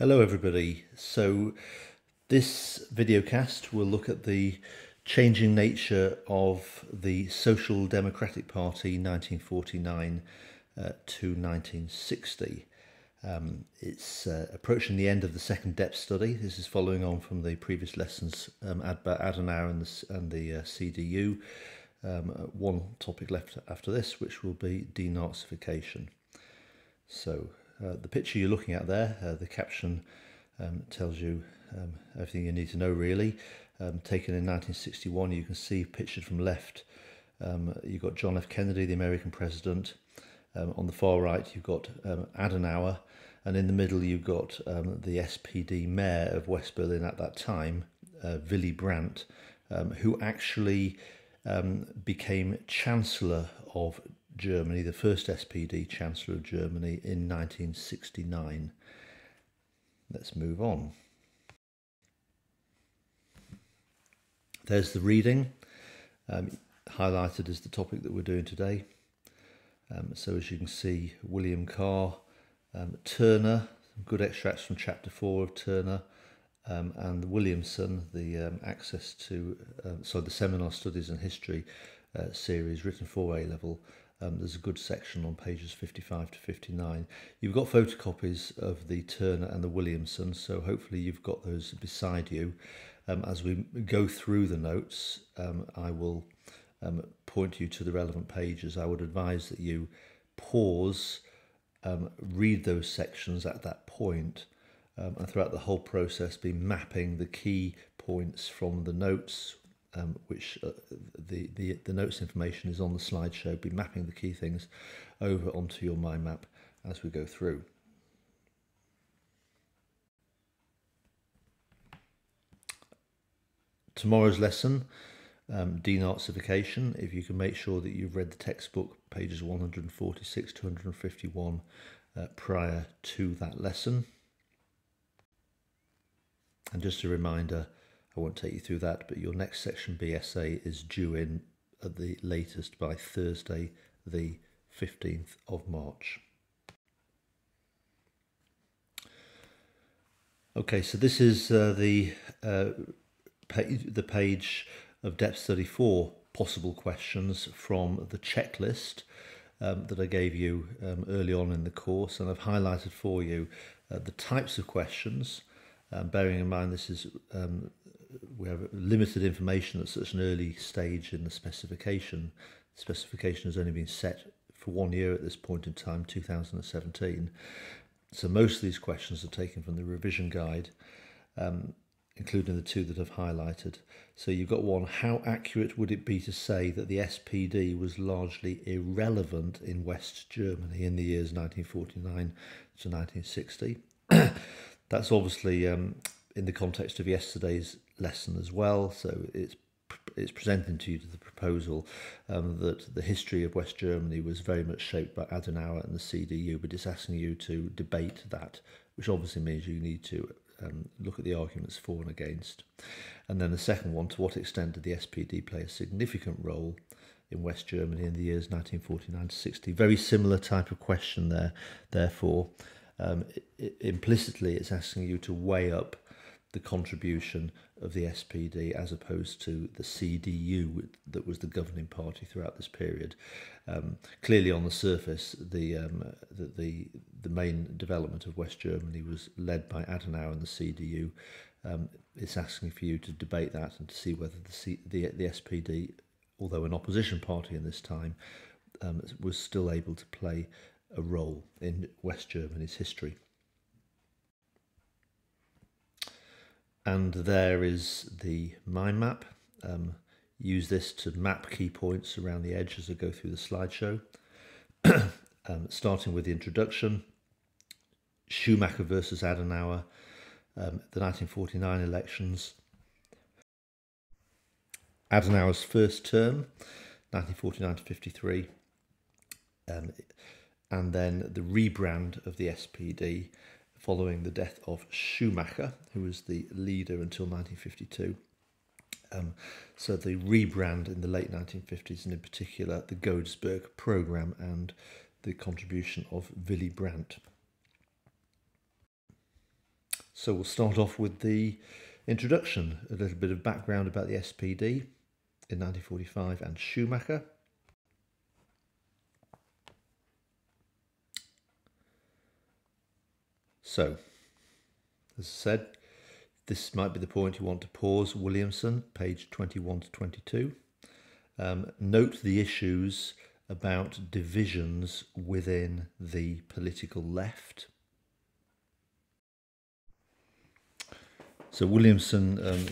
Hello everybody. So this videocast will look at the changing nature of the Social Democratic Party 1949 uh, to 1960. Um, it's uh, approaching the end of the second depth study. This is following on from the previous lessons um, about Adenauer and the, and the uh, CDU. Um, one topic left after this, which will be denazification. So uh, the picture you're looking at there, uh, the caption um, tells you um, everything you need to know really. Um, taken in 1961, you can see pictured from left, um, you've got John F. Kennedy, the American president. Um, on the far right, you've got um, Adenauer, and in the middle, you've got the SPD mayor of West Berlin at that time, uh, Willy Brandt, who actually became chancellor of Germany, the first SPD Chancellor of Germany in 1969. Let's move on. There's the reading, um, highlighted as the topic that we're doing today. Um, so as you can see, William Carr, um, Turner, good extracts from chapter 4 of Turner, um, and Williamson, the um, access to, uh, sorry, the Seminar Studies and History uh, series written for A level um, there's a good section on pages 55 to 59. You've got photocopies of the Turner and the Williamson, so hopefully you've got those beside you. Um, as we go through the notes, um, I will um, point you to the relevant pages. I would advise that you pause, um, read those sections at that point, um, and throughout the whole process be mapping the key points from the notes um, which uh, the, the, the notes information is on the slideshow, be mapping the key things over onto your mind map as we go through. Tomorrow's lesson, um, denazification, if you can make sure that you've read the textbook, pages 146 to 151 uh, prior to that lesson. And just a reminder, I won't take you through that, but your next section BSA is due in at the latest by Thursday, the 15th of March. Okay, so this is uh, the uh, page, the page of Depth 34 possible questions from the checklist um, that I gave you um, early on in the course, and I've highlighted for you uh, the types of questions, um, bearing in mind this is um, we have limited information at such an early stage in the specification. The specification has only been set for one year at this point in time, 2017. So most of these questions are taken from the revision guide, um, including the two that I've highlighted. So you've got one, how accurate would it be to say that the SPD was largely irrelevant in West Germany in the years 1949 to 1960? That's obviously um, in the context of yesterday's lesson as well. So it's it's presenting to you the proposal um, that the history of West Germany was very much shaped by Adenauer and the CDU, but it's asking you to debate that, which obviously means you need to um, look at the arguments for and against. And then the second one, to what extent did the SPD play a significant role in West Germany in the years 1949 to 60? Very similar type of question there, therefore. Um, it, implicitly, it's asking you to weigh up the contribution of the SPD as opposed to the CDU that was the governing party throughout this period. Um, clearly, on the surface, the, um, the, the the main development of West Germany was led by Adenauer and the CDU. Um, it's asking for you to debate that and to see whether the C, the, the SPD, although an opposition party in this time, um, was still able to play a role in West Germany's history. And there is the mind map. Um, use this to map key points around the edge as I go through the slideshow. um, starting with the introduction, Schumacher versus Adenauer, um, the 1949 elections, Adenauer's first term, 1949 to 53, um, and then the rebrand of the SPD following the death of Schumacher, who was the leader until 1952. Um, so the rebrand in the late 1950s, and in particular the Godesberg program and the contribution of Willy Brandt. So we'll start off with the introduction, a little bit of background about the SPD in 1945 and Schumacher. So, as I said, this might be the point you want to pause. Williamson, page 21 to 22. Um, note the issues about divisions within the political left. So Williamson um,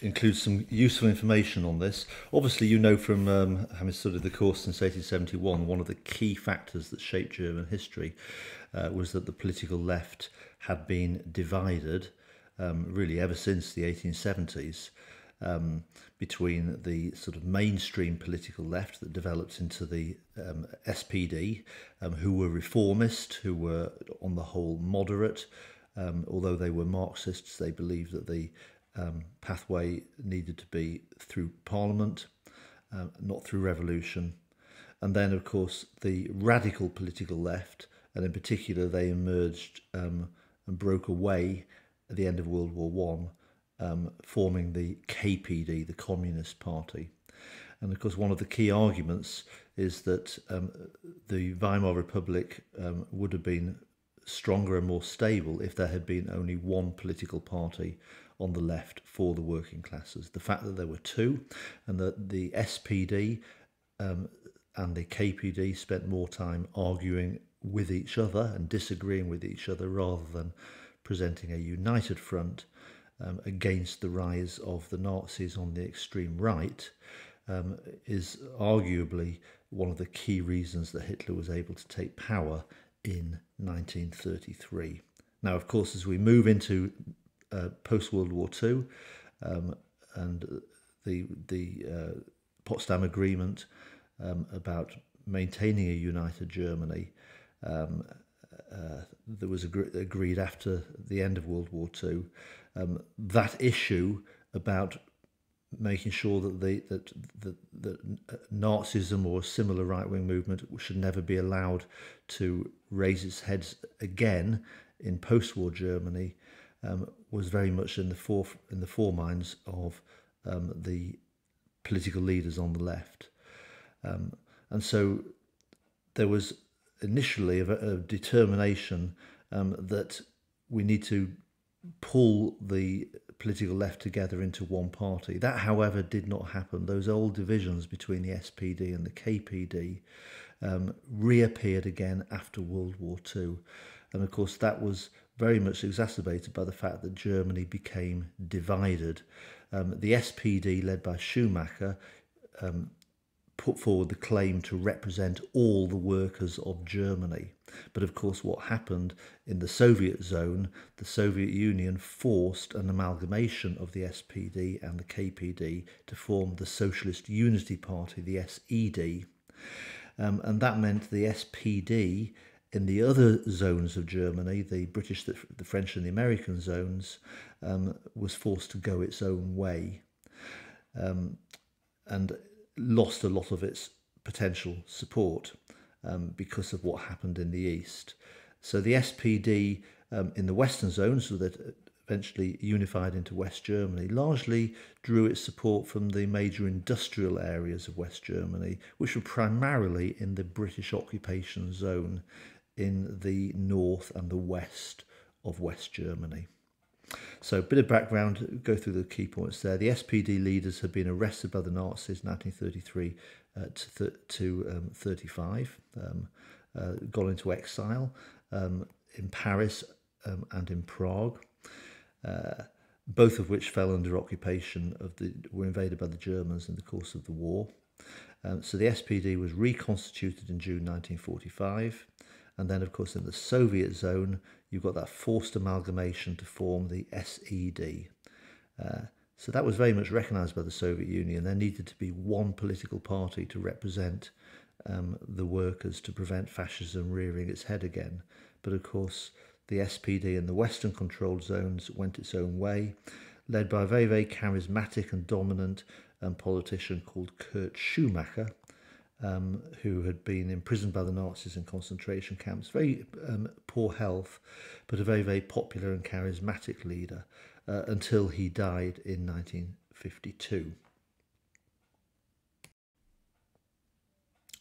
includes some useful information on this. Obviously, you know from um, having studied the course since 1871, one of the key factors that shaped German history uh, was that the political left had been divided um, really ever since the 1870s um, between the sort of mainstream political left that developed into the um, SPD, um, who were reformist, who were on the whole moderate. Um, although they were Marxists, they believed that the um, pathway needed to be through Parliament, uh, not through revolution. And then, of course, the radical political left, and in particular, they emerged um, and broke away at the end of World War One, um, forming the KPD, the Communist Party. And of course, one of the key arguments is that um, the Weimar Republic um, would have been stronger and more stable if there had been only one political party on the left for the working classes. The fact that there were two, and that the SPD um, and the KPD spent more time arguing with each other and disagreeing with each other rather than presenting a united front um, against the rise of the Nazis on the extreme right um, is arguably one of the key reasons that Hitler was able to take power in 1933. Now, of course, as we move into uh, post World War II um, and the the uh, Potsdam Agreement um, about maintaining a united Germany, um, uh, that was agreed after the end of World War II, um, that issue about making sure that the that that, that Nazism or a similar right wing movement should never be allowed to raise its heads again in post war Germany um, was very much in the fore in the foreminds of um, the political leaders on the left, um, and so there was initially a, a determination um, that we need to pull the political left together into one party. That, however, did not happen. Those old divisions between the SPD and the KPD um, reappeared again after World War II. And of course, that was very much exacerbated by the fact that Germany became divided. Um, the SPD, led by Schumacher, um, put forward the claim to represent all the workers of Germany. But of course, what happened in the Soviet zone, the Soviet Union forced an amalgamation of the SPD and the KPD to form the Socialist Unity Party, the SED. Um, and that meant the SPD in the other zones of Germany, the British, the, the French, and the American zones, um, was forced to go its own way. Um, and lost a lot of its potential support um, because of what happened in the east. So the SPD um, in the western zones, so that eventually unified into West Germany, largely drew its support from the major industrial areas of West Germany, which were primarily in the British occupation zone in the north and the west of West Germany. So, a bit of background, go through the key points there. The SPD leaders had been arrested by the Nazis in 1933 uh, to, to um, 35, um, uh, gone into exile um, in Paris um, and in Prague, uh, both of which fell under occupation of the were invaded by the Germans in the course of the war. Um, so the SPD was reconstituted in June 1945. And then, of course, in the Soviet zone, you've got that forced amalgamation to form the SED. Uh, so that was very much recognised by the Soviet Union. There needed to be one political party to represent um, the workers to prevent fascism rearing its head again. But of course, the SPD in the Western controlled zones went its own way, led by a very, very charismatic and dominant um, politician called Kurt Schumacher, um, who had been imprisoned by the Nazis in concentration camps, very um, poor health, but a very, very popular and charismatic leader uh, until he died in 1952.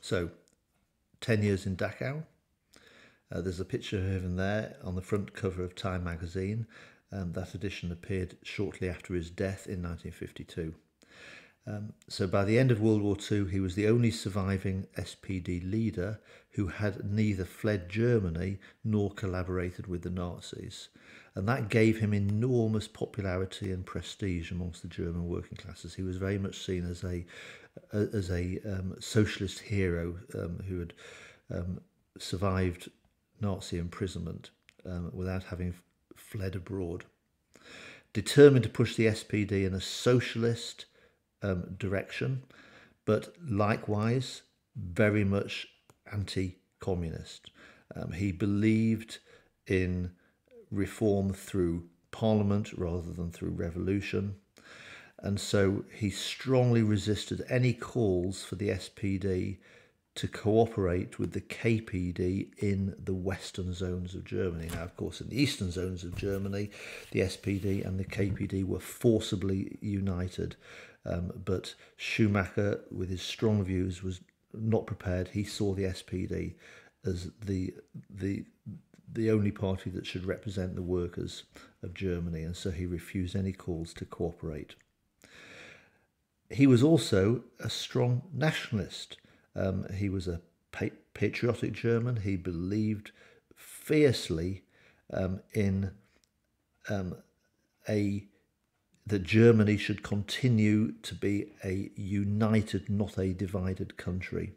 So, 10 years in Dachau. Uh, there's a picture of him there on the front cover of Time magazine. Um, that edition appeared shortly after his death in 1952. Um, so by the end of World War II, he was the only surviving SPD leader who had neither fled Germany nor collaborated with the Nazis. And that gave him enormous popularity and prestige amongst the German working classes. He was very much seen as a as a um, socialist hero um, who had um, survived Nazi imprisonment um, without having fled abroad. Determined to push the SPD in a socialist um, direction, but likewise very much anti communist. Um, he believed in reform through parliament rather than through revolution. And so he strongly resisted any calls for the SPD to cooperate with the KPD in the western zones of Germany. Now, of course, in the eastern zones of Germany, the SPD and the KPD were forcibly united. Um, but Schumacher, with his strong views, was not prepared. He saw the SPD as the the the only party that should represent the workers of Germany, and so he refused any calls to cooperate. He was also a strong nationalist. Um, he was a patriotic German. He believed fiercely um, in um, a that Germany should continue to be a united, not a divided country.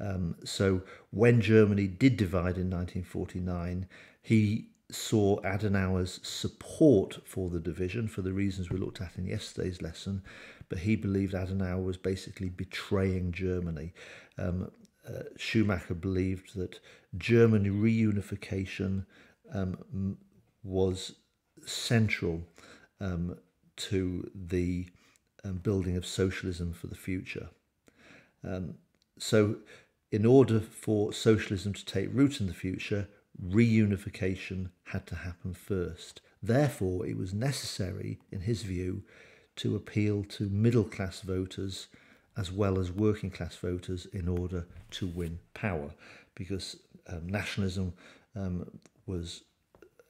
Um, so when Germany did divide in 1949, he saw Adenauer's support for the division for the reasons we looked at in yesterday's lesson, but he believed Adenauer was basically betraying Germany. Um, uh, Schumacher believed that German reunification um, was central um, to the um, building of socialism for the future. Um, so, in order for socialism to take root in the future, reunification had to happen first. Therefore, it was necessary, in his view, to appeal to middle class voters as well as working class voters in order to win power, because um, nationalism um, was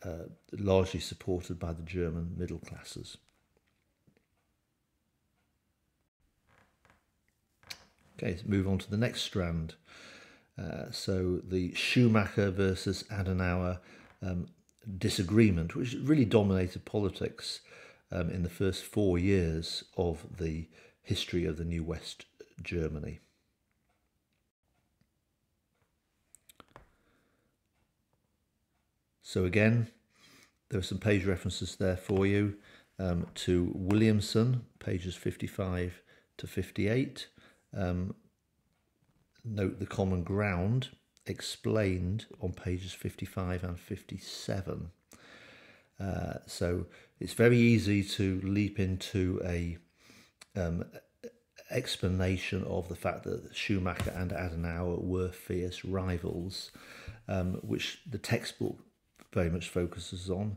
uh, largely supported by the German middle classes. Okay, let's move on to the next strand. Uh, so the Schumacher versus Adenauer um, disagreement, which really dominated politics um, in the first four years of the history of the New West Germany. So again, there are some page references there for you um, to Williamson, pages 55 to 58, um, note the common ground explained on pages 55 and 57. Uh, so it's very easy to leap into a um, explanation of the fact that Schumacher and Adenauer were fierce rivals, um, which the textbook very much focuses on.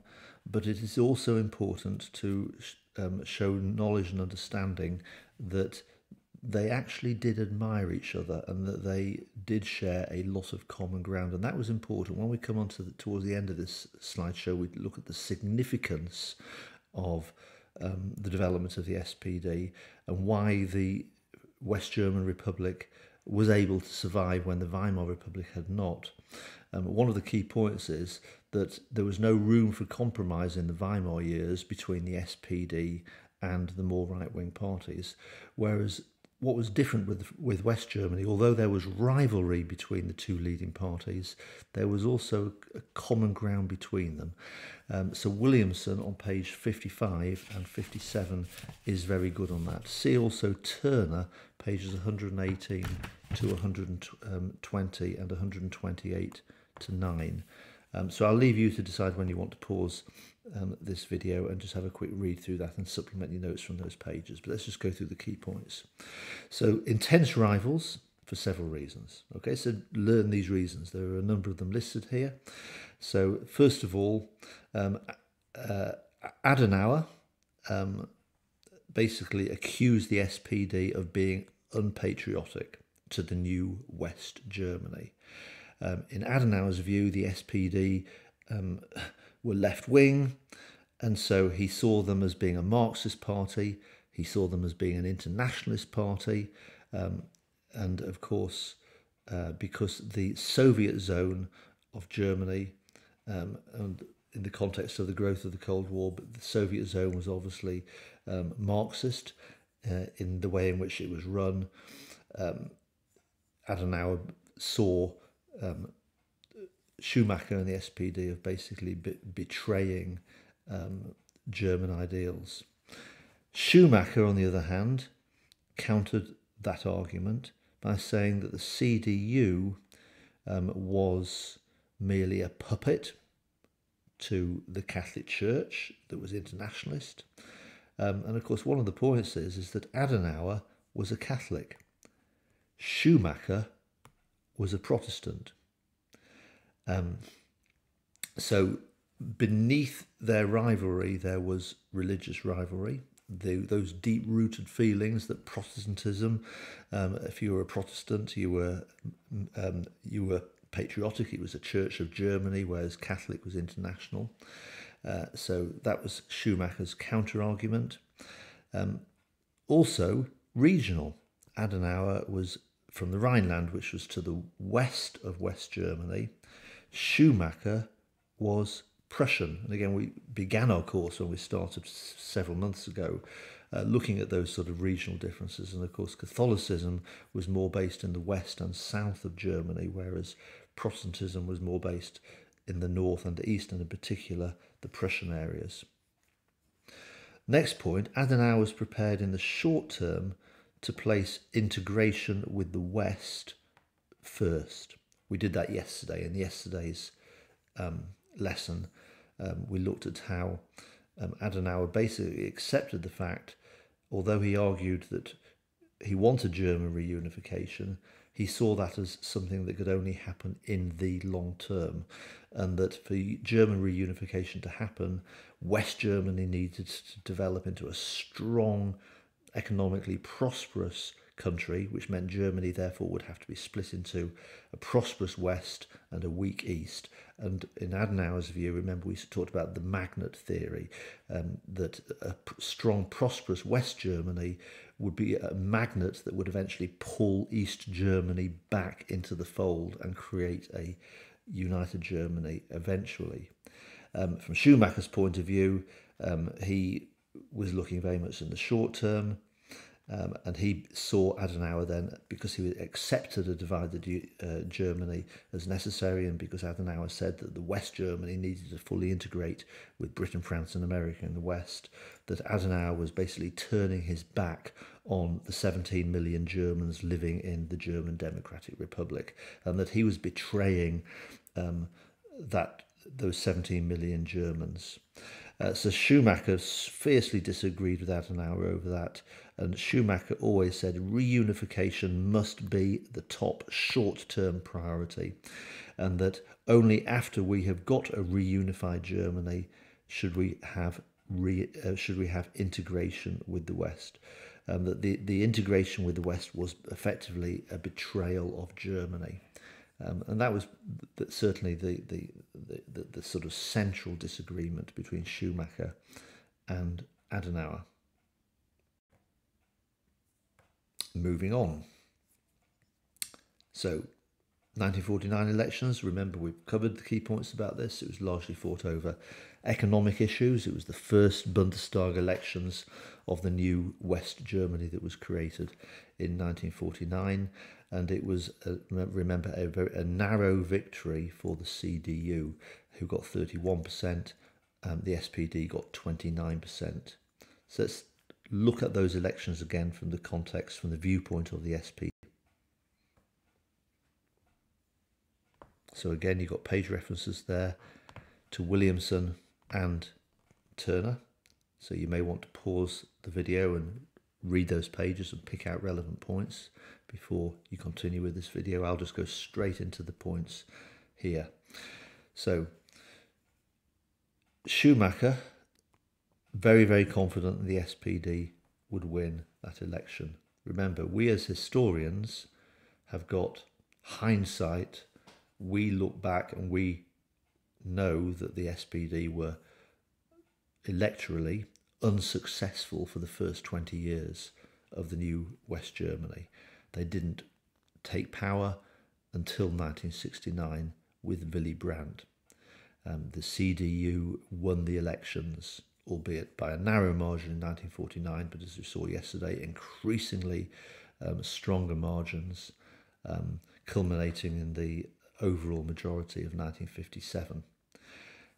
But it is also important to um, show knowledge and understanding that they actually did admire each other and that they did share a lot of common ground. And that was important. When we come on to the, towards the end of this slideshow, we look at the significance of um, the development of the SPD and why the West German Republic was able to survive when the Weimar Republic had not. Um, one of the key points is that there was no room for compromise in the Weimar years between the SPD and the more right wing parties, whereas what was different with with West Germany, although there was rivalry between the two leading parties, there was also a common ground between them. Um, so Williamson on page 55 and 57 is very good on that. See also Turner, pages 118 to 120 and 128 to 9. Um, so I'll leave you to decide when you want to pause um, this video and just have a quick read through that and supplement your notes from those pages. But let's just go through the key points. So intense rivals, for several reasons. Okay, so learn these reasons. There are a number of them listed here. So, first of all, um, uh, Adenauer um, basically accused the SPD of being unpatriotic to the new West Germany. Um, in Adenauer's view, the SPD um, were left wing, and so he saw them as being a Marxist party, he saw them as being an internationalist party, um, and of course, uh, because the Soviet zone of Germany, um, and in the context of the growth of the Cold War, but the Soviet zone was obviously um, Marxist uh, in the way in which it was run. Um, Adenauer saw um, Schumacher and the SPD of basically be- betraying um, German ideals. Schumacher, on the other hand, countered that argument by saying that the CDU um, was merely a puppet to the Catholic Church that was internationalist. Um, and of course, one of the points is, is that Adenauer was a Catholic. Schumacher was a Protestant. Um, so beneath their rivalry, there was religious rivalry. The, those deep-rooted feelings that Protestantism, um, if you were a Protestant, you were um, you were patriotic. It was a Church of Germany, whereas Catholic was international. Uh, so that was Schumacher's counter argument. Um, also, regional. Adenauer was from the Rhineland, which was to the west of West Germany. Schumacher was Prussian. And again, we began our course when we started several months ago, uh, looking at those sort of regional differences. And of course, Catholicism was more based in the west and south of Germany, whereas Protestantism was more based in the north and the east, and in particular the Prussian areas. Next point Adenauer was prepared in the short term to place integration with the West first. We did that yesterday in yesterday's um, lesson um, we looked at how um, Adenauer basically accepted the fact, although he argued that he wanted German reunification, he saw that as something that could only happen in the long term, and that for German reunification to happen, West Germany needed to develop into a strong, economically prosperous country, which meant Germany therefore would have to be split into a prosperous West and a weak East. And in Adenauer's view, remember we talked about the magnet theory, um, that a strong, prosperous West Germany would be a magnet that would eventually pull East Germany back into the fold and create a united Germany eventually. Um, from Schumacher's point of view, um, he was looking very much in the short term. Um, and he saw Adenauer then, because he accepted a divided uh, Germany as necessary, and because Adenauer said that the West Germany needed to fully integrate with Britain, France, and America in the West, that Adenauer was basically turning his back on the 17 million Germans living in the German Democratic Republic, and that he was betraying um, that those 17 million Germans. Uh, so Schumacher fiercely disagreed with Adenauer over that, and Schumacher always said reunification must be the top short term priority, and that only after we have got a reunified Germany should we have re, uh, should we have integration with the West. And that the, the integration with the West was effectively a betrayal of Germany. Um, and that was certainly the, the, the, the, sort of central disagreement between Schumacher and Adenauer. Moving on. So, 1949 elections, remember we've covered the key points about this. It was largely fought over economic issues. It was the first Bundestag elections of the new West Germany that was created in 1949. And it was, a, remember, a, very, a narrow victory for the CDU, who got 31%. Um, the SPD got 29%. So let's look at those elections again from the context, from the viewpoint of the SP. So again, you've got page references there to Williamson and Turner. So you may want to pause the video and read those pages and pick out relevant points before you continue with this video. I'll just go straight into the points here. So, Schumacher, very, very confident the SPD would win that election. Remember, we as historians have got hindsight. We look back and we know that the SPD were electorally unsuccessful for the first 20 years of the new West Germany. They didn't take power until 1969 with Willy Brandt. Um, the CDU won the elections, albeit by a narrow margin in 1949, but as we saw yesterday, increasingly um, stronger margins, um, culminating in the overall majority of 1957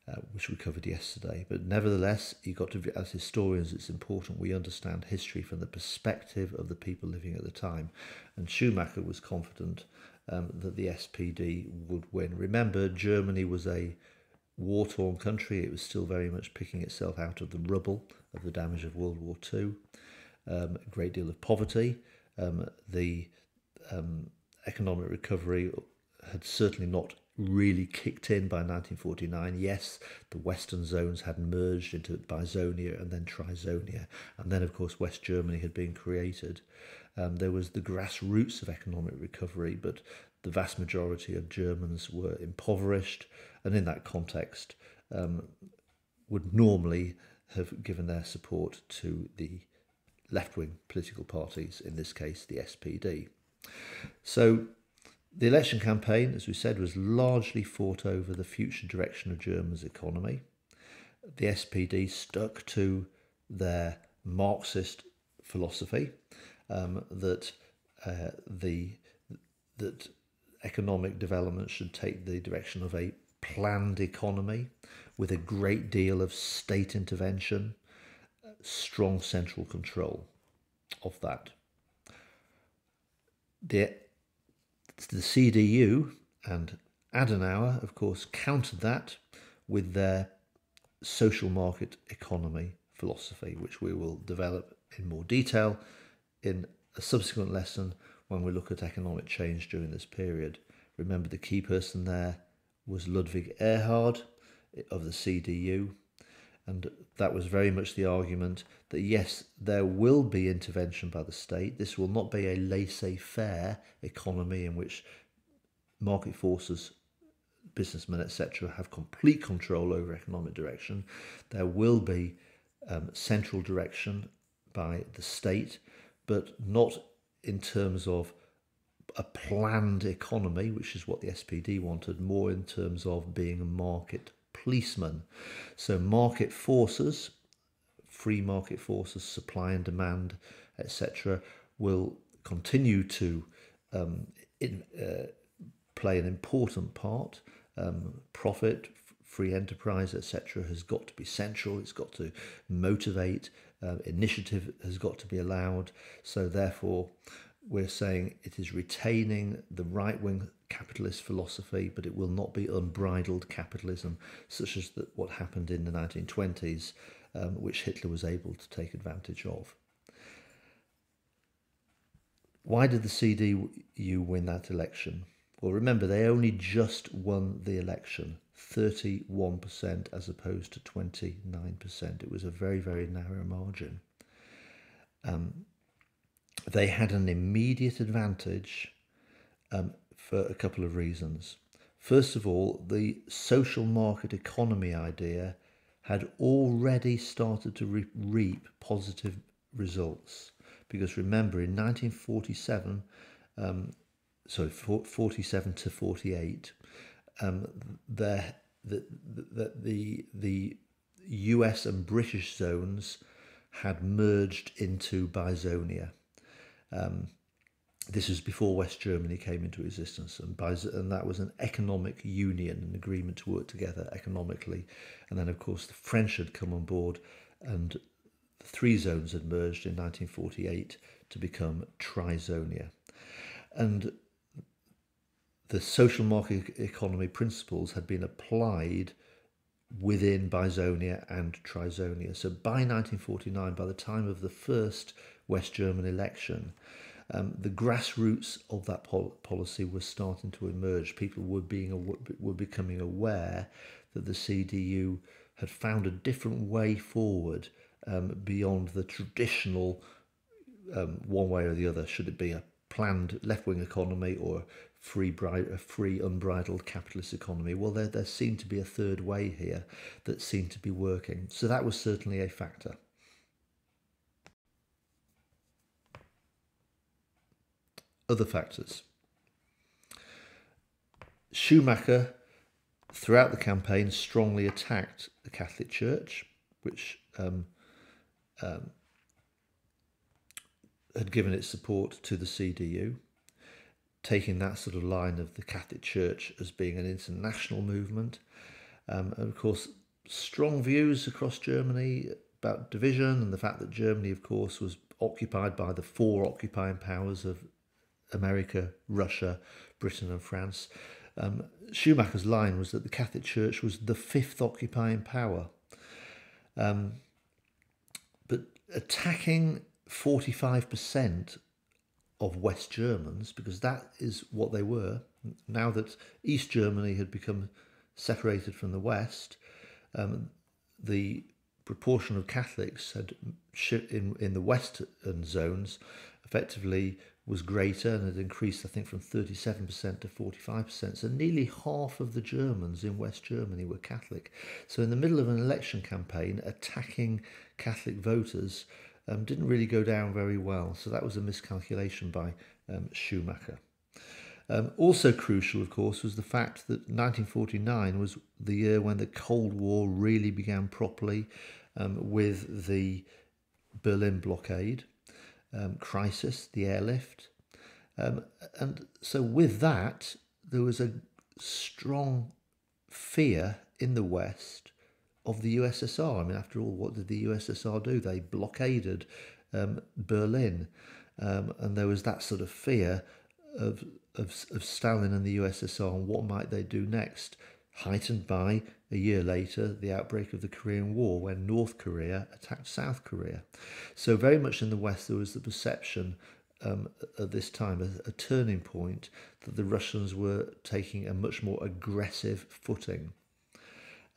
uh, which we covered yesterday. But nevertheless, you got to, as historians, it's important we understand history from the perspective of the people living at the time. And Schumacher was confident um, that the SPD would win. Remember, Germany was a war torn country, it was still very much picking itself out of the rubble of the damage of World War II. Um, a great deal of poverty. Um, the um, economic recovery had certainly not really kicked in by 1949. Yes, the western zones had merged into Bizonia and then Trizonia, and then, of course, West Germany had been created. Um, there was the grassroots of economic recovery, but the vast majority of Germans were impoverished, and in that context, um, would normally have given their support to the left wing political parties, in this case, the SPD. So the election campaign, as we said, was largely fought over the future direction of Germany's economy. The SPD stuck to their Marxist philosophy um, that uh, the that economic development should take the direction of a planned economy with a great deal of state intervention, strong central control of that. The the CDU and Adenauer, of course, countered that with their social market economy philosophy, which we will develop in more detail in a subsequent lesson when we look at economic change during this period. Remember, the key person there was Ludwig Erhard of the CDU, and that was very much the argument that yes, there will be intervention by the state. This will not be a laissez faire economy in which market forces, businessmen, etc., have complete control over economic direction. There will be um, central direction by the state, but not in terms of a planned economy, which is what the SPD wanted, more in terms of being a market policeman. So, market forces, free market forces, supply and demand, etc., will continue to um, in, uh, play an important part. Um, profit, free enterprise, etc., has got to be central. It's got to motivate. Uh, initiative has got to be allowed. So, therefore, we're saying it is retaining the right wing capitalist philosophy, but it will not be unbridled capitalism, such as the, what happened in the 1920s, um, which Hitler was able to take advantage of. Why did the CDU win that election? Well, remember, they only just won the election 31% as opposed to 29%. It was a very, very narrow margin. Um, they had an immediate advantage um, for a couple of reasons. First of all, the social market economy idea had already started to re- reap positive results. Because remember, in 1947, um, sorry, 47 to 48, um, the, the, the, the, the US and British zones had merged into Bizonia. Um, this was before West Germany came into existence, and, by, and that was an economic union, an agreement to work together economically. And then, of course, the French had come on board, and the three zones had merged in 1948 to become Trizonia. And the social market economy principles had been applied within Bizonia and Trizonia. So by 1949, by the time of the first West German election, um, the grassroots of that pol- policy was starting to emerge. People were being were becoming aware that the CDU had found a different way forward um, beyond the traditional um, one way or the other. Should it be a planned left wing economy or free a free unbridled capitalist economy? Well, there there seemed to be a third way here that seemed to be working. So that was certainly a factor. Other factors. Schumacher throughout the campaign, strongly attacked the Catholic Church, which um, um, had given its support to the CDU, taking that sort of line of the Catholic Church as being an international movement. Um, and of course, strong views across Germany about division and the fact that Germany, of course, was occupied by the four occupying powers of America, Russia, Britain, and France. Um, Schumacher's line was that the Catholic Church was the fifth occupying power. Um, but attacking 45% of West Germans, because that is what they were, now that East Germany had become separated from the West, um, the proportion of Catholics had in in the western zones effectively was greater and had increased, I think, from 37% to 45%. So nearly half of the Germans in West Germany were Catholic. So in the middle of an election campaign, attacking Catholic voters um, didn't really go down very well. So that was a miscalculation by um, Schumacher. Um, also crucial, of course, was the fact that 1949 was the year when the Cold War really began properly um, with the Berlin blockade um, crisis, the airlift. Um, and so, with that, there was a strong fear in the West of the USSR. I mean, after all, what did the USSR do? They blockaded um, Berlin. Um, and there was that sort of fear of, of, of Stalin and the USSR and what might they do next, heightened by a year later, the outbreak of the Korean War, when North Korea attacked South Korea. So, very much in the West, there was the perception um, at this time, a, a turning point, that the Russians were taking a much more aggressive footing.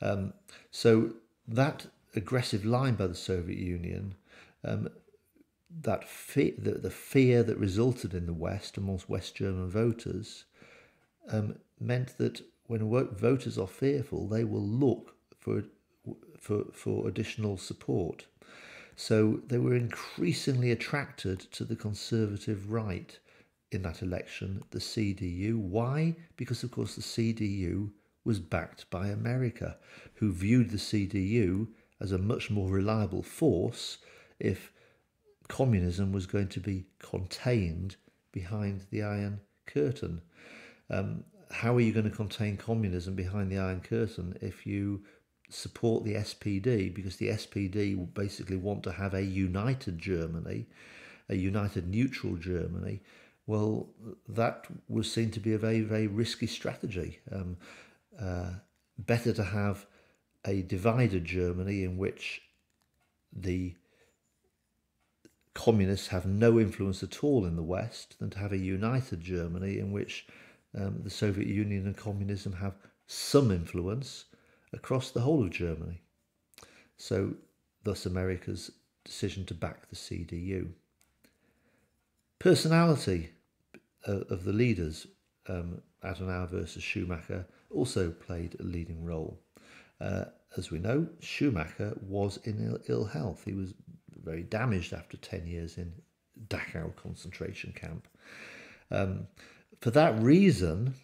Um, so, that aggressive line by the Soviet Union, um, that the, the fear that resulted in the West amongst West German voters, um, meant that when voters are fearful, they will look for, for, for additional support. So they were increasingly attracted to the conservative right in that election, the CDU. Why? Because, of course, the CDU was backed by America, who viewed the CDU as a much more reliable force if communism was going to be contained behind the Iron Curtain. Um, how are you going to contain communism behind the Iron Curtain if you support the SPD? Because the SPD basically want to have a united Germany, a united neutral Germany. Well, that was seen to be a very, very risky strategy. Um, uh, better to have a divided Germany in which the communists have no influence at all in the West than to have a united Germany in which um, the Soviet Union and communism have some influence across the whole of Germany. So, thus, America's decision to back the CDU. Personality uh, of the leaders, um, Adenauer versus Schumacher, also played a leading role. Uh, as we know, Schumacher was in Ill, Ill health. He was very damaged after 10 years in Dachau concentration camp. Um, for that reason,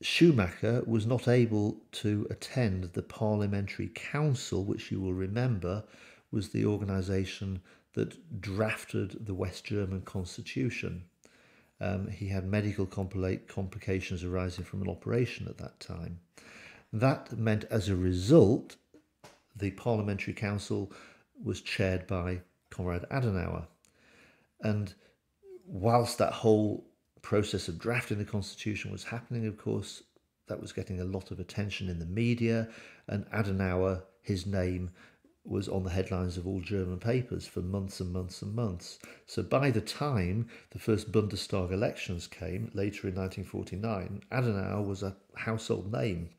Schumacher was not able to attend the Parliamentary Council, which you will remember was the organisation that drafted the West German Constitution. Um, he had medical compl- complications arising from an operation at that time. That meant, as a result, the Parliamentary Council was chaired by Konrad Adenauer. And whilst that whole process of drafting the constitution was happening, of course, that was getting a lot of attention in the media, and Adenauer, his name was on the headlines of all German papers for months and months and months. So by the time the first Bundestag elections came, later in 1949, Adenauer was a household name.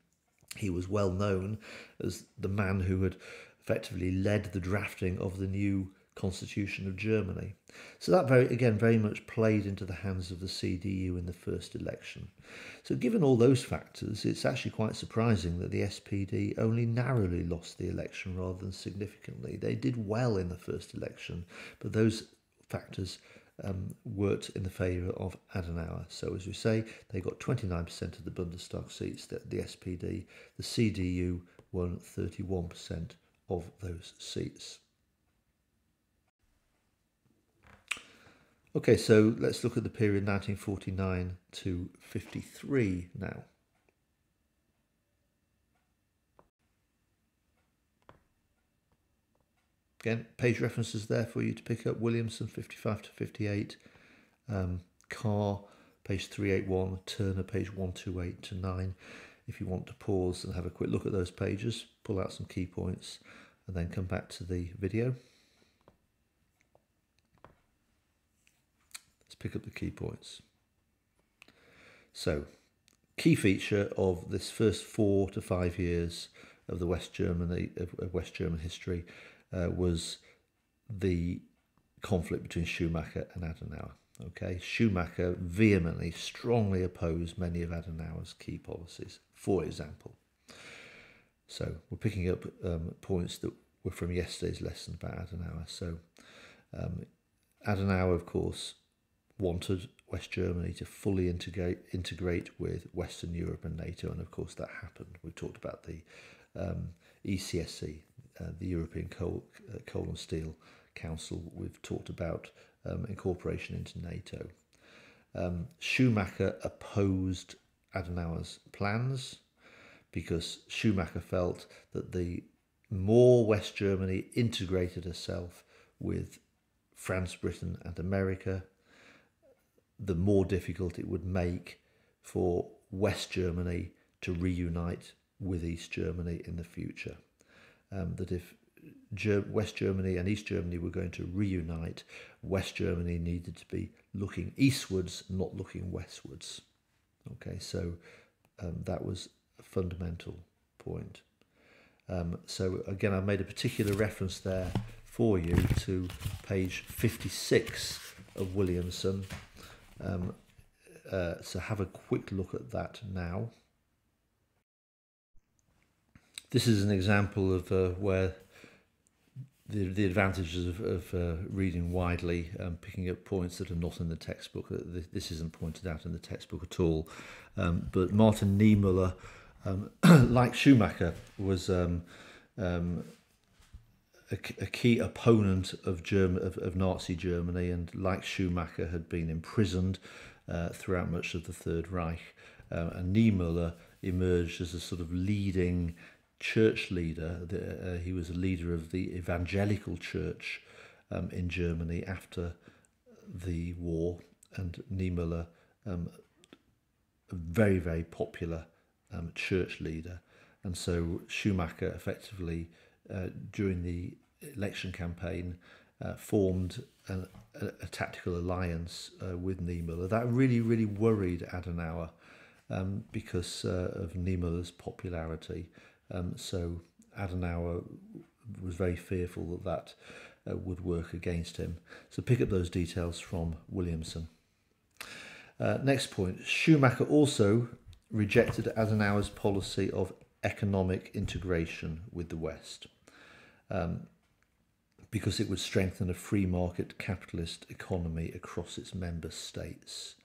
He was well known as the man who had effectively led the drafting of the new constitution of Germany. So that very again very much played into the hands of the CDU in the first election. So given all those factors, it's actually quite surprising that the SPD only narrowly lost the election rather than significantly. They did well in the first election, but those factors um, worked in the favour of Adenauer. So as we say, they got 29% of the Bundestag seats, the, the SPD. The CDU won 31% of those seats. Okay, so let's look at the period 1949 to 53 now. Again, page references there for you to pick up. Williamson, 55 to 58. Um, Carr, page 381. Turner, page 128 to 9. If you want to pause and have a quick look at those pages, pull out some key points, and then come back to the video. Pick up the key points. So, key feature of this first four to five years of the West Germany of West German history uh, was the conflict between Schumacher and Adenauer. Okay, Schumacher vehemently, strongly opposed many of Adenauer's key policies. For example, so we're picking up um, points that were from yesterday's lesson about Adenauer. So um, Adenauer, of course, wanted West Germany to fully integrate integrate with Western Europe and NATO, and of course that happened. We've talked about the um, ECSC, uh, the European Coal, uh, Coal and Steel Council. We've talked about um, incorporation into NATO. Um, Schumacher opposed Adenauer's plans because Schumacher felt that the more West Germany integrated herself with France, Britain, and America, the more difficult it would make for West Germany to reunite with East Germany in the future. Um, that if Ger- West Germany and East Germany were going to reunite, West Germany needed to be looking eastwards, not looking westwards. Okay, so um, that was a fundamental point. Um, so again, I made a particular reference there for you to page 56 of Williamson um, uh, so have a quick look at that now. This is an example of uh, where the, the advantages of, of uh, reading widely, and picking up points that are not in the textbook. Uh, this isn't pointed out in the textbook at all. Um, but Martin Niemöller, um, like Schumacher, was um, um, a, a key opponent of, German, of, of Nazi Germany, and like Schumacher, had been imprisoned uh, throughout much of the Third Reich. Uh, and Niemöller emerged as a sort of leading church leader. The, uh, he was a leader of the evangelical church um, in Germany after the war, and Niemöller, um, a very, very popular um, church leader. And so Schumacher effectively uh, during the election campaign uh, formed a, a, tactical alliance uh, with Niemöller. That really, really worried Adenauer um, because uh, of Niemöller's popularity. Um, so Adenauer was very fearful that that uh, would work against him. So pick up those details from Williamson. Uh, next point Schumacher also rejected Adenauer's policy of economic integration with the West um, because it would strengthen a free market capitalist economy across its member states.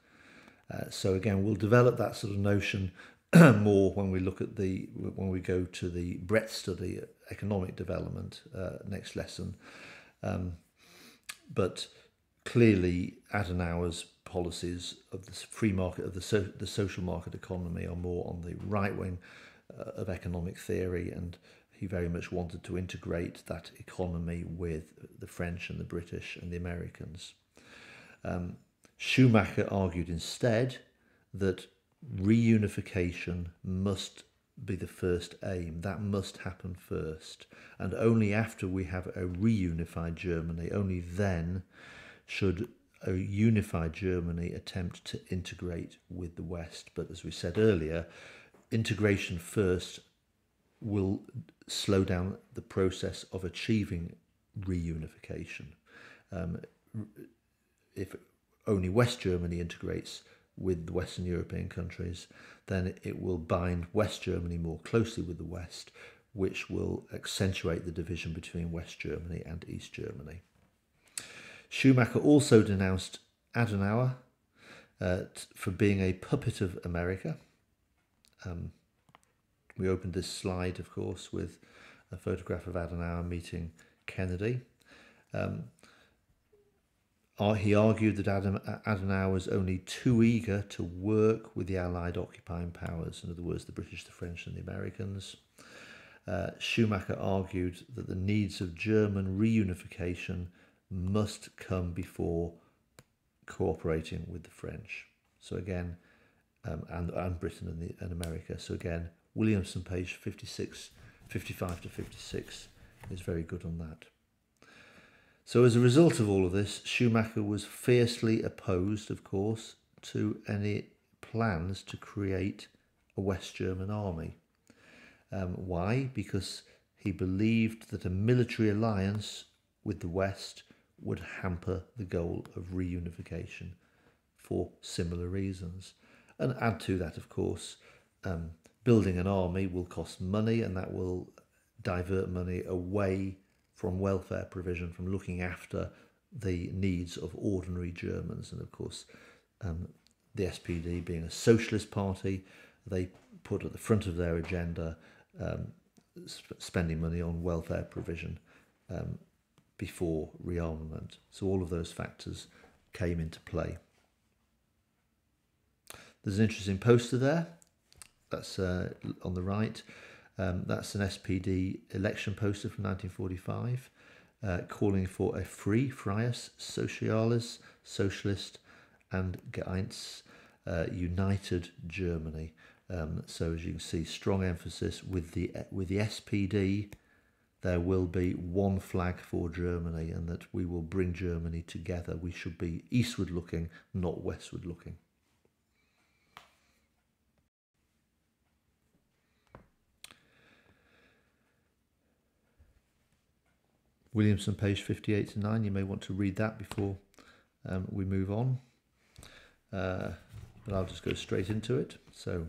Uh, so again, we'll develop that sort of notion more when we look at the when we go to the breadth study, economic development, uh, next lesson. Um, but clearly, Adenauer's policies of the free market of the so, the social market economy are more on the right wing uh, of economic theory and he very much wanted to integrate that economy with the French and the British and the Americans. Um, Schumacher argued instead that reunification must be the first aim. That must happen first. And only after we have a reunified Germany, only then should a unified Germany attempt to integrate with the West. But as we said earlier, integration first will slow down the process of achieving reunification. Um, if only West Germany integrates with the Western European countries, then it will bind West Germany more closely with the West, which will accentuate the division between West Germany and East Germany. Schumacher also denounced Adenauer uh, for being a puppet of America. Um, we opened this slide, of course, with a photograph of Adenauer meeting Kennedy. Um, he argued that Adenauer was only too eager to work with the Allied occupying powers, in other words, the British, the French, and the Americans. Uh, Schumacher argued that the needs of German reunification must come before cooperating with the French. So again, um, and, and Britain and, the, and America. So again, Williamson, page 56, 55 to 56, is very good on that. So as a result of all of this, Schumacher was fiercely opposed, of course, to any plans to create a West German army. Um, why? Because he believed that a military alliance with the West would hamper the goal of reunification for similar reasons. And add to that, of course, um, building an army will cost money and that will divert money away from welfare provision, from looking after the needs of ordinary Germans. And of course, um, the SPD being a socialist party, they put at the front of their agenda um, sp spending money on welfare provision um, before rearmament. So all of those factors came into play. There's an interesting poster there. That's uh, on the right. Um, that's an SPD election poster from 1945 uh, calling for a free, freies, socialis, socialist and Geeins uh, united Germany. Um, so as you can see, strong emphasis with the with the SPD there will be one flag for Germany and that we will bring Germany together. We should be eastward looking, not westward looking. Williamson, page 58 to 9. You may want to read that before um, we move on. Uh, but I'll just go straight into it. So,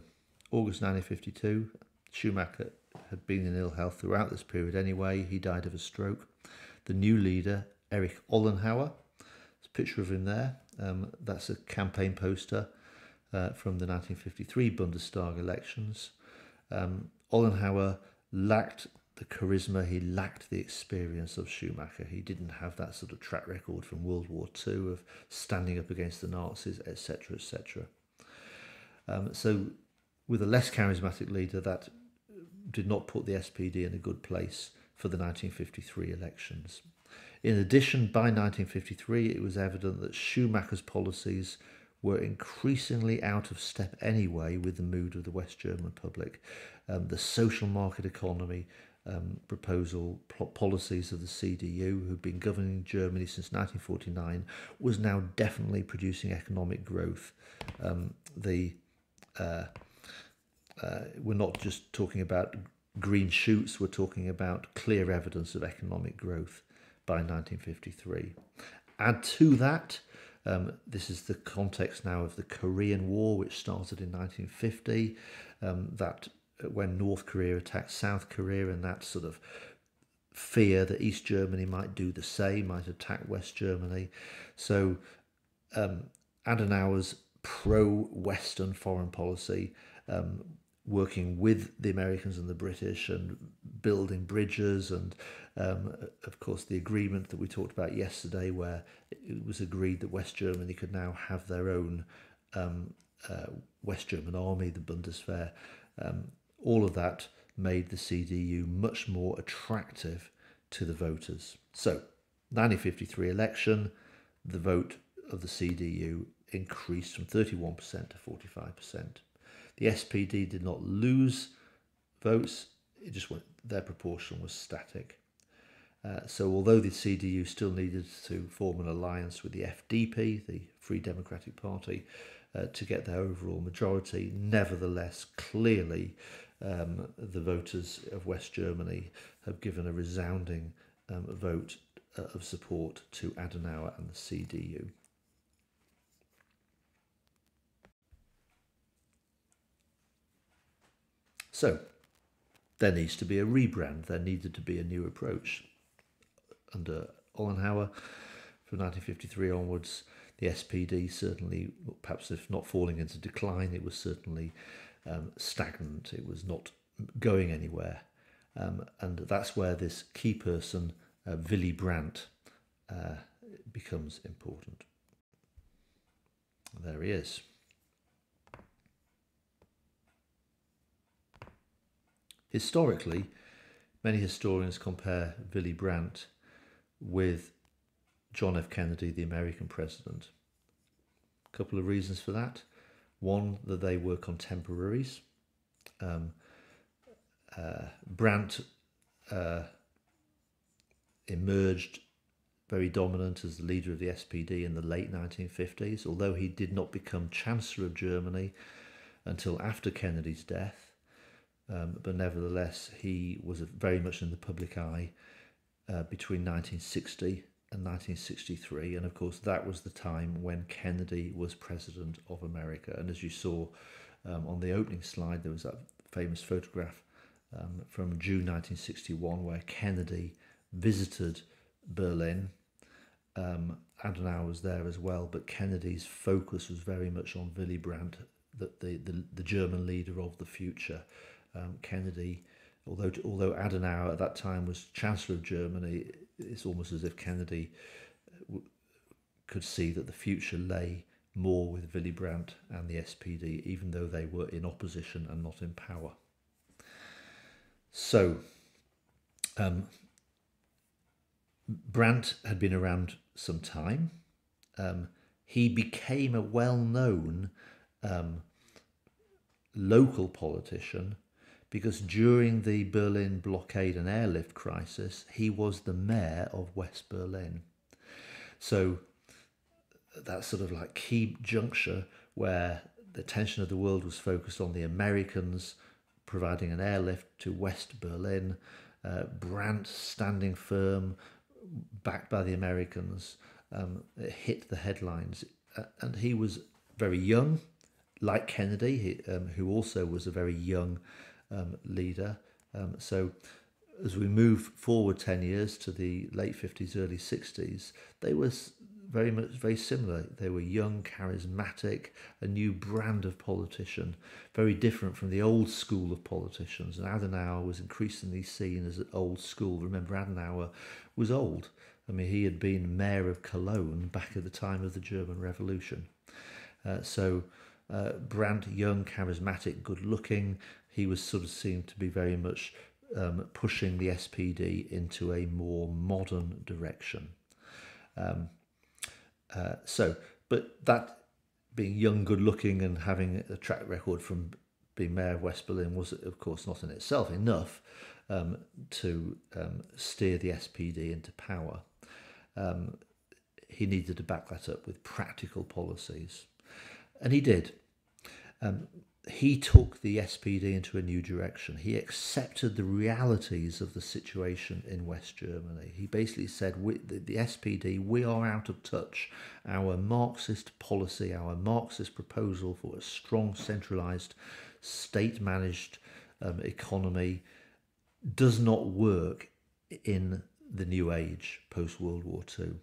August 1952, Schumacher had been in ill health throughout this period anyway. He died of a stroke. The new leader, Erich Ollenhauer, there's a picture of him there. Um, that's a campaign poster uh, from the 1953 Bundestag elections. Um, Ollenhauer lacked the charisma, he lacked the experience of Schumacher. He didn't have that sort of track record from World War II of standing up against the Nazis, etc., etc. Um, so, with a less charismatic leader, that did not put the SPD in a good place for the 1953 elections. In addition, by 1953, it was evident that Schumacher's policies were increasingly out of step anyway with the mood of the West German public. Um, the social market economy um, proposal policies of the CDU, who'd been governing Germany since 1949, was now definitely producing economic growth. Um, the uh, uh, we're not just talking about green shoots, we're talking about clear evidence of economic growth by 1953. Add to that, um, this is the context now of the Korean War, which started in 1950, um, that when North Korea attacked South Korea and that sort of fear that East Germany might do the same, might attack West Germany. So um, Adenauer's pro-Western foreign policy um, working with the Americans and the British and building bridges and um, of course the agreement that we talked about yesterday where it was agreed that West Germany could now have their own um, uh, West German army, the Bundeswehr. Um, all of that made the CDU much more attractive to the voters. So 1953 election, the vote of the CDU increased from 31% to 45%. The SPD did not lose votes, it just went, their proportion was static. Uh, so although the CDU still needed to form an alliance with the FDP, the Free Democratic Party, uh, to get their overall majority, nevertheless, clearly um, the voters of West Germany have given a resounding um, vote uh, of support to Adenauer and the CDU. So, there needs to be a rebrand, there needed to be a new approach. Under Ollenhauer, from 1953 onwards, the SPD certainly, perhaps if not falling into decline, it was certainly um, stagnant. It was not going anywhere. Um, and that's where this key person, uh, Willy Brandt, uh, becomes important. There he is. Historically, many historians compare Willy Brandt with John F. Kennedy, the American president. A couple of reasons for that. One, that they were contemporaries. Um, uh, Brandt uh, emerged very dominant as the leader of the SPD in the late 1950s, although he did not become Chancellor of Germany until after Kennedy's death. Um, but nevertheless, he was very much in the public eye uh, between 1960 and 1963. And of course, that was the time when Kennedy was president of America. And as you saw um, on the opening slide, there was that famous photograph um, from June 1961 where Kennedy visited Berlin. Um, Adenauer was there as well, but Kennedy's focus was very much on Willy Brandt, the, the, the, the German leader of the future. Um, Kennedy, although although Adenauer at that time was Chancellor of Germany, it's almost as if Kennedy uh, could see that the future lay more with Willy Brandt and the SPD, even though they were in opposition and not in power. So, um, Brandt had been around some time. Um, he became a well known um, local politician because during the Berlin blockade and airlift crisis, he was the mayor of West Berlin. So that sort of like key juncture where the attention of the world was focused on the Americans providing an airlift to West Berlin, uh, Brandt standing firm, backed by the Americans, um, hit the headlines. Uh, and he was very young, like Kennedy, he, um, who also was a very young leader. Um, so as we move forward 10 years to the late 50s, early 60s, they were very much very similar. They were young, charismatic, a new brand of politician, very different from the old school of politicians. And Adenauer was increasingly seen as old school. Remember, Adenauer was old. I mean, he had been mayor of Cologne back at the time of the German Revolution. Uh, so uh, Brandt, young, charismatic, good looking, he was sort of seen to be very much um, pushing the SPD into a more modern direction. Um, uh, so, but that being young, good looking, and having a track record from being mayor of West Berlin was, of course, not in itself enough um, to um, steer the SPD into power. Um, he needed to back that up with practical policies. And he did. Um, he took the SPD into a new direction. He accepted the realities of the situation in West Germany. He basically said, we, the, the SPD, we are out of touch. Our Marxist policy, our Marxist proposal for a strong centralized state managed um, economy does not work in the new age post World War II.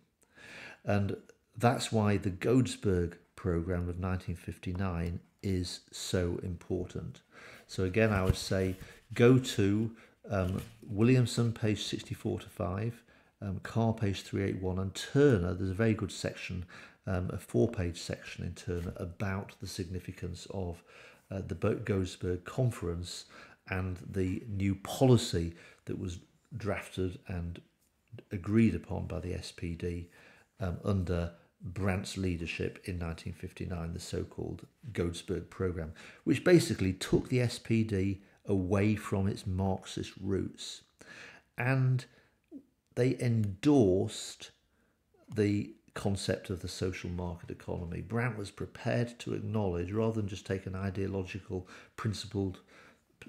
And that's why the Godesberg program of 1959 is so important. So again, I would say go to um, Williamson, page 64 to 5, um, Carr, page 381, and Turner, there's a very good section, um, a four-page section in Turner about the significance of uh, the Godesberg Conference and the new policy that was drafted and agreed upon by the SPD um, under Brandt's leadership in 1959, the so called Godesberg Programme, which basically took the SPD away from its Marxist roots. And they endorsed the concept of the social market economy. Brandt was prepared to acknowledge, rather than just take an ideological, principled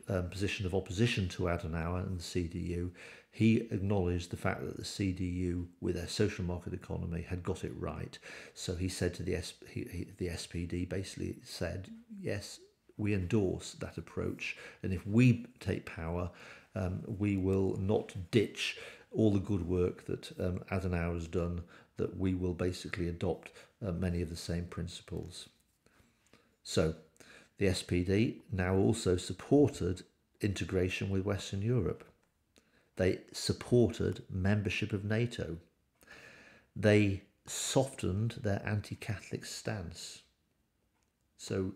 um, position of opposition to Adenauer and the CDU, he acknowledged the fact that the CDU, with their social market economy, had got it right. So he said to the SP, he, he, the SPD, basically said, yes, we endorse that approach, and if we take power, um, we will not ditch all the good work that um, Adenauer has done. That we will basically adopt uh, many of the same principles. So, the SPD now also supported integration with Western Europe. They supported membership of NATO. They softened their anti Catholic stance. So,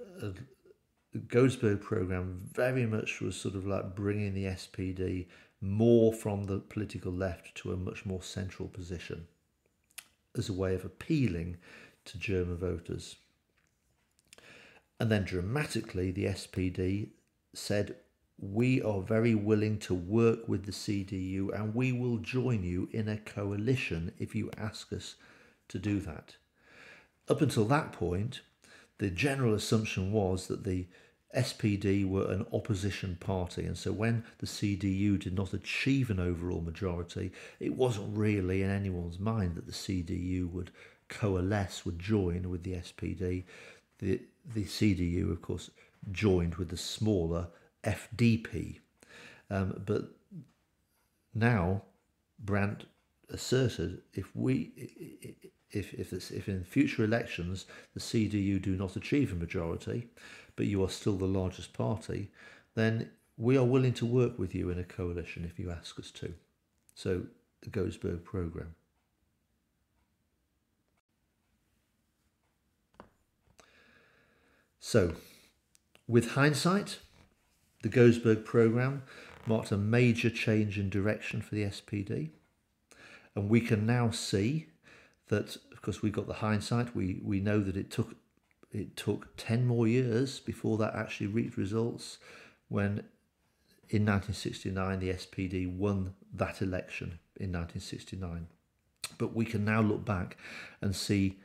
uh, the Godesberg program very much was sort of like bringing the SPD more from the political left to a much more central position as a way of appealing to German voters. And then dramatically, the SPD said, We are very willing to work with the CDU and we will join you in a coalition if you ask us to do that. Up until that point, the general assumption was that the SPD were an opposition party, and so when the CDU did not achieve an overall majority, it wasn't really in anyone's mind that the CDU would coalesce, would join with the SPD. The, the CDU, of course, joined with the smaller FDP. Um, but now Brandt asserted if we if if, if in future elections the CDU do not achieve a majority, but you are still the largest party, then we are willing to work with you in a coalition if you ask us to. So the Godesberg programme. So, with hindsight, the Godesberg programme marked a major change in direction for the SPD. And we can now see that, of course, we've got the hindsight. We, we know that it took it took 10 more years before that actually reached results when in 1969 the SPD won that election in 1969. But we can now look back and see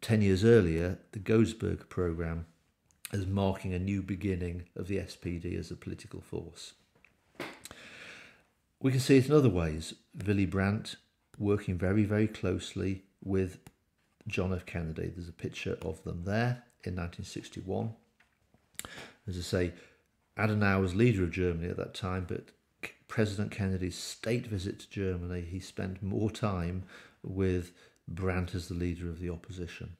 10 years earlier the Godesberg programme as marking a new beginning of the SPD as a political force. We can see it in other ways. Willy Brandt working very, very closely with John F. Kennedy. There's a picture of them there in 1961. As I say, Adenauer was leader of Germany at that time, but President Kennedy's state visit to Germany, he spent more time with Brandt as the leader of the opposition.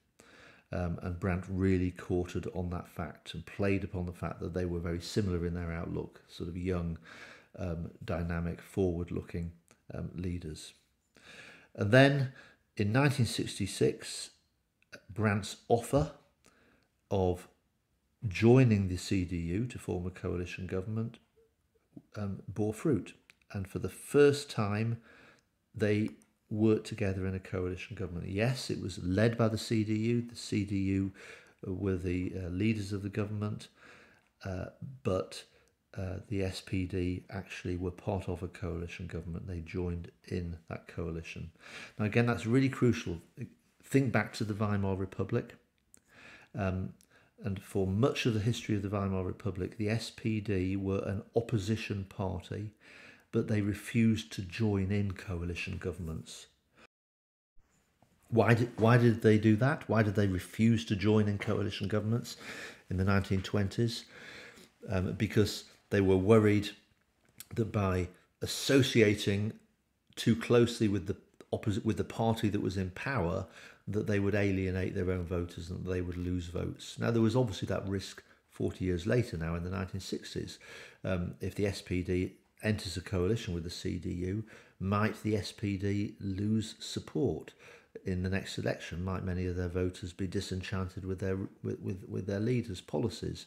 Um, and Brandt really courted on that fact and played upon the fact that they were very similar in their outlook, sort of young, um, dynamic, forward looking um, leaders. And then in 1966, Brandt's offer of joining the CDU to form a coalition government um, bore fruit. And for the first time, they work together in a coalition government. Yes, it was led by the CDU. The CDU were the uh, leaders of the government, uh, but uh, the SPD actually were part of a coalition government. They joined in that coalition. Now, again, that's really crucial. Think back to the Weimar Republic. Um, and for much of the history of the Weimar Republic, the SPD were an opposition party but they refused to join in coalition governments. Why did, why did they do that? Why did they refuse to join in coalition governments in the 1920s? Um, because they were worried that by associating too closely with the opposite with the party that was in power, that they would alienate their own voters and they would lose votes. Now there was obviously that risk 40 years later now in the 1960s. Um, if the SPD enters a coalition with the CDU, might the SPD lose support in the next election? Might many of their voters be disenchanted with their with, with, with their leaders' policies?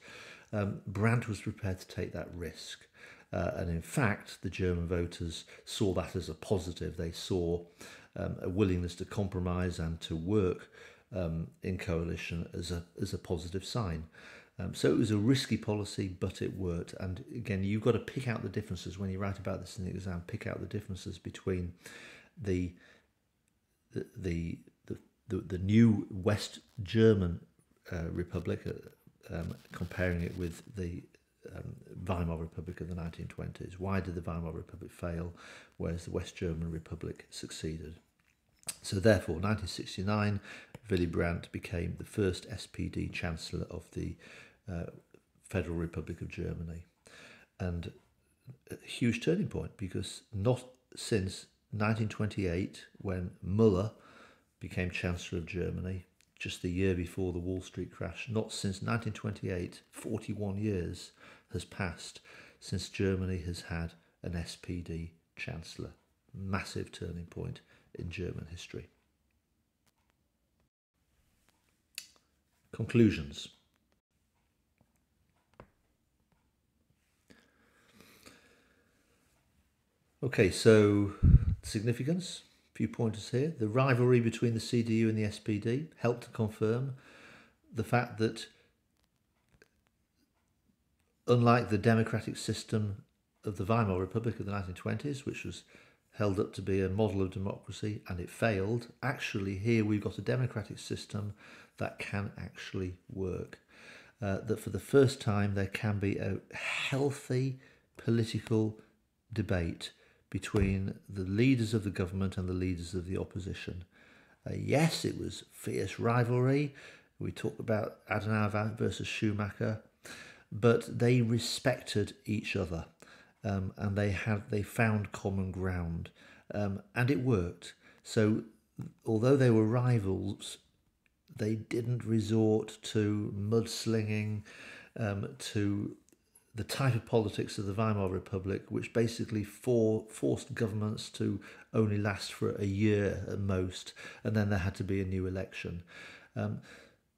Um, Brandt was prepared to take that risk. Uh, and in fact, the German voters saw that as a positive. They saw um, a willingness to compromise and to work um, in coalition as a, as a positive sign. Um, so it was a risky policy, but it worked. And again, you've got to pick out the differences when you write about this in the exam. Pick out the differences between the the the the, the, new West German uh, Republic, uh, um, comparing it with the um, Weimar Republic of the 1920s. Why did the Weimar Republic fail, whereas the West German Republic succeeded? So therefore, 1969, Willy Brandt became the first SPD Chancellor of the uh, Federal Republic of Germany. And a huge turning point because not since 1928, when Muller became Chancellor of Germany, just the year before the Wall Street crash, not since 1928, 41 years has passed since Germany has had an SPD Chancellor. Massive turning point in German history. Conclusions. Okay, so significance, a few pointers here. The rivalry between the CDU and the SPD helped to confirm the fact that unlike the democratic system of the Weimar Republic of the 1920s, which was held up to be a model of democracy and it failed, actually here we've got a democratic system that can actually work. Uh, that for the first time there can be a healthy political debate between the leaders of the government and the leaders of the opposition. Uh, yes, it was fierce rivalry. We talked about Adenauer versus Schumacher, but they respected each other um, and they had they found common ground, um, and it worked. So, although they were rivals, they didn't resort to mudslinging, um, to the type of politics of the Weimar Republic, which basically for, forced governments to only last for a year at most, and then there had to be a new election. Um,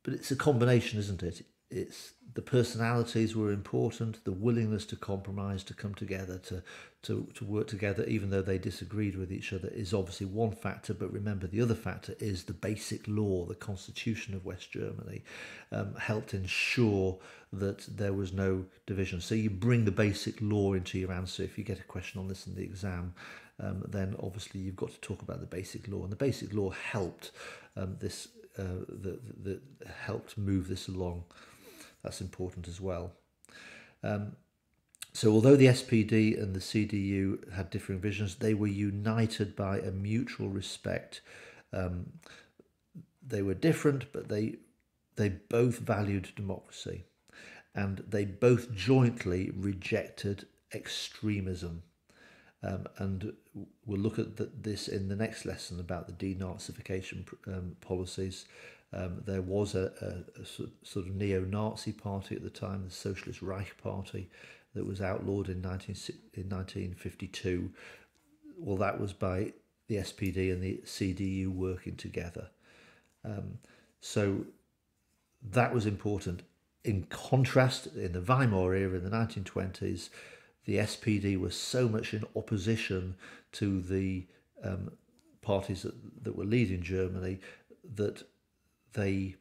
but it's a combination, isn't it? It's the personalities were important, the willingness to compromise, to come together, to, to, to work together, even though they disagreed with each other, is obviously one factor. But remember, the other factor is the basic law, the constitution of West Germany, um, helped ensure that there was no division. So you bring the basic law into your answer. If you get a question on this in the exam, um, then obviously you've got to talk about the basic law. And the basic law helped um, this, uh, that, helped move this along. That's important as well. Um, so, although the SPD and the CDU had differing visions, they were united by a mutual respect. Um, they were different, but they they both valued democracy, and they both jointly rejected extremism. Um, and we'll look at the, this in the next lesson about the denazification um, policies um, there was a, a, a, sort of neo-Nazi party at the time, the Socialist Reich Party, that was outlawed in, 19, in 1952. Well, that was by the SPD and the CDU working together. Um, so that was important. In contrast, in the Weimar era in the 1920s, the SPD was so much in opposition to the um, parties that, that were leading Germany that they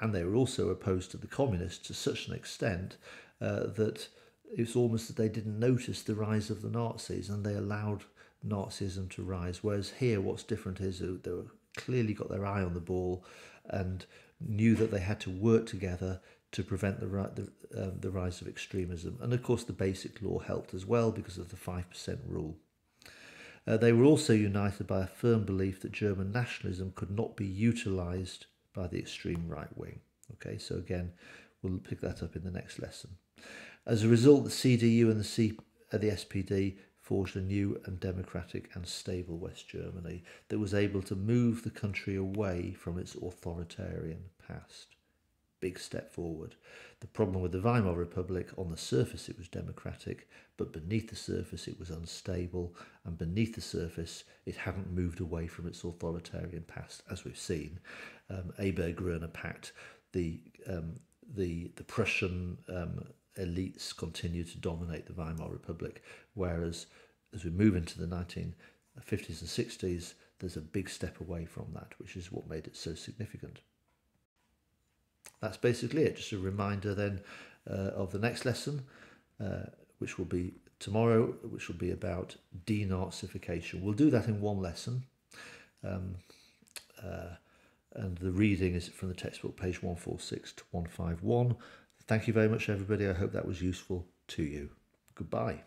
and they were also opposed to the communists to such an extent uh, that it's almost that they didn't notice the rise of the Nazis and they allowed Nazism to rise. Whereas here, what's different is they were clearly got their eye on the ball and knew that they had to work together to prevent the the, um, the rise of extremism. And of course, the Basic Law helped as well because of the five percent rule. Uh, they were also united by a firm belief that German nationalism could not be utilised by the extreme right wing. Okay, so again, we'll pick that up in the next lesson. As a result, the CDU and the, C, uh, the SPD forged a new and democratic and stable West Germany that was able to move the country away from its authoritarian past big step forward. The problem with the Weimar Republic, on the surface it was democratic, but beneath the surface it was unstable, and beneath the surface it hadn't moved away from its authoritarian past, as we've seen. Um, Pact, the, um, the, the Prussian um, elites continue to dominate the Weimar Republic, whereas as we move into the 1950s and 60s, there's a big step away from that, which is what made it so significant. That's basically it. Just a reminder then uh, of the next lesson, uh, which will be tomorrow, which will be about denazification. We'll do that in one lesson. Um, uh, and the reading is from the textbook, page 146 to 151. Thank you very much, everybody. I hope that was useful to you. Goodbye.